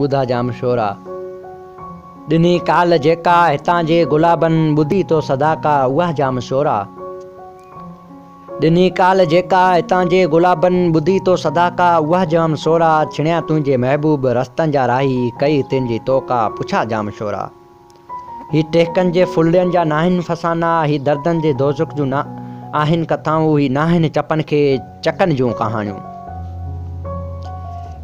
ॿुधा जाम शोरा। ॾिनी काल जेका हितां जे गुलाबनि ॿुधी तो सदा का, उहा जाम शोरा। ॾिनी काल जेका हितां जे गुलाबनि ॿुधी तो सदा का, उहा जाम शोरा। छिणिया तुंहिंजे महबूब रस्तनि जा राही कई, तुंहिंजी तोका पुछा जाम शोरा। ही टेकनि जे फुलियनि जा नाहिनि फसाना, ही दर्दनि जे दोज़ुक जूं न आहिनि कथाऊं, ही नाहिनि चपनि खे चकनि जूं कहाणियूं।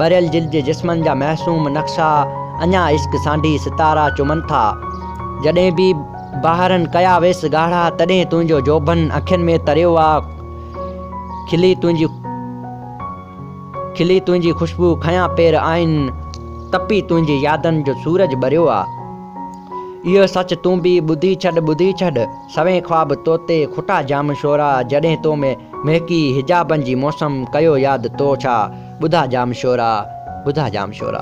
ॿरियल जिल जे जिस्मनि जा महसूम नक्शा अञा इश्क सांढी सितारा चुमनि था। जॾहिं बि ॿाहिरनि कया वेस ॻाढ़ा, तॾहिं तुंहिंजो जोबन अखियुनि में तरियो खिली तुंहिंजी खिली तुंहिंजी ख़ुशबू खयां पेर आहिनि, तपी तुंहिंजी यादनि जो सूरज ॿरियो आहे इहो सच तूं बि ॿुधी छॾ ॿुधी छॾ। सवें ख्वाब तोते खुटा जाम शोरा, जॾहिं तो में महकी हिजाबनि जी मौसम कयो यादि तो छा। बुधा जाम शोरा बुधा जाम शोरा।